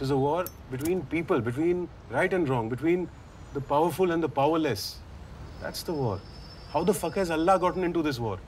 It is a war between people, between right and wrong, between the powerful and the powerless. That's the war. How the fuck has Allah gotten into this war?